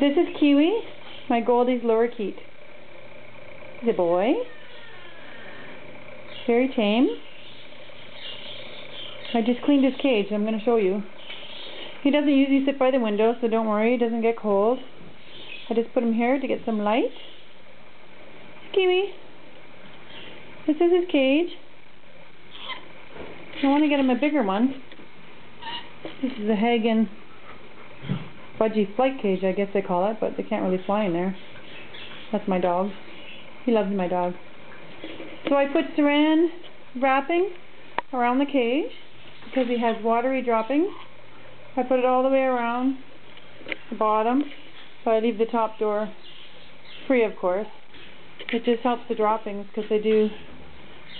This is Kiwi, my Goldie's lorikeet. He's a boy. Very tame. I just cleaned his cage. I'm going to show you. He doesn't usually sit by the window, so don't worry. He doesn't get cold. I just put him here to get some light. Kiwi. This is his cage. I want to get him a bigger one. This is a Hagen budgie flight cage, I guess they call it, but they can't really fly in there. That's my dog. He loves my dog. So I put saran wrapping around the cage because he has watery droppings. I put it all the way around the bottom, so I leave the top door free, of course. It just helps the droppings because they do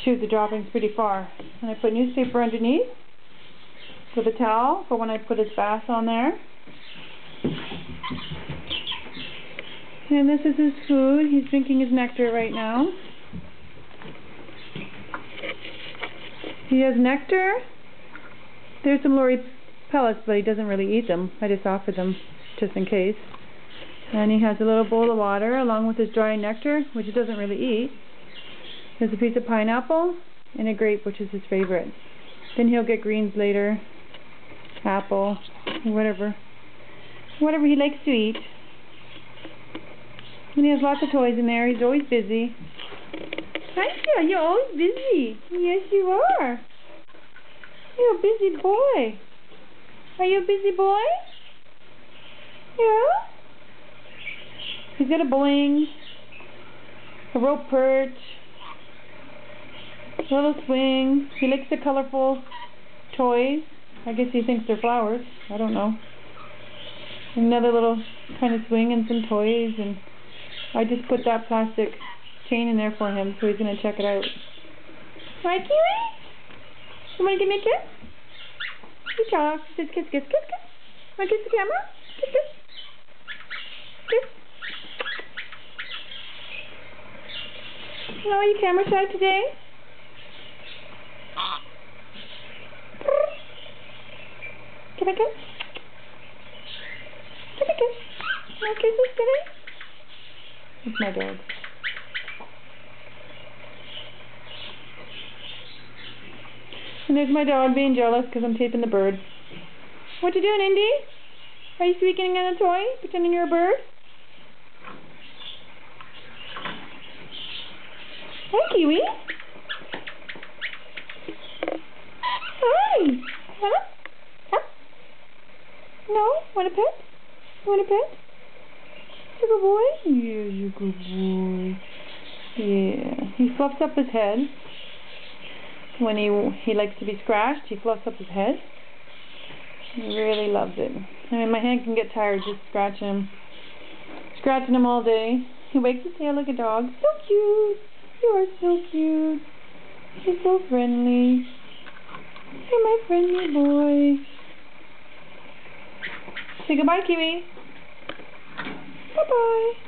shoot the droppings pretty far. And I put newspaper underneath with a towel for when I put his bath on there. And this is his food. He's drinking his nectar right now. He has nectar. There's some lory pellets, but he doesn't really eat them. I just offer them just in case. And he has a little bowl of water along with his dry nectar, which he doesn't really eat. There's a piece of pineapple and a grape, which is his favorite. Then he'll get greens later, apple, whatever whatever he likes to eat. And he has lots of toys in there. He's always busy. Hi, you're always busy. Yes, you are. You're a busy boy. Are you a busy boy? Yeah? He's got a bling, a rope perch, a little swing. He likes the colorful toys. I guess he thinks they're flowers. I don't know another little kind of swing and some toys and I just put that plastic chain in there for him so he's going to check it out. Right, Kiwi? You want to give me a kiss? Good job. Kiss, kiss, kiss, kiss, kiss. Want to kiss the camera? Kiss, kiss. Kiss. Oh, are you camera shy today? Can I kiss? No kisses today? It's my dog. And there's my dog being jealous because I'm taping the bird. What you doing, Indy? Are you squeaking on a toy, pretending you're a bird? Hi, Kiwi. Hi. Huh? Huh? No? Want a pet? Want a pet? Good boy? Yeah, you good boy. Yeah. He fluffs up his head. When he he likes to be scratched, he fluffs up his head. He really loves it. I mean, my hand can get tired just scratching him. Scratching him all day. He wakes his tail like a dog. So cute. You are so cute. You're so friendly. You're my friendly boy. Say goodbye, Kiwi. Bye-bye.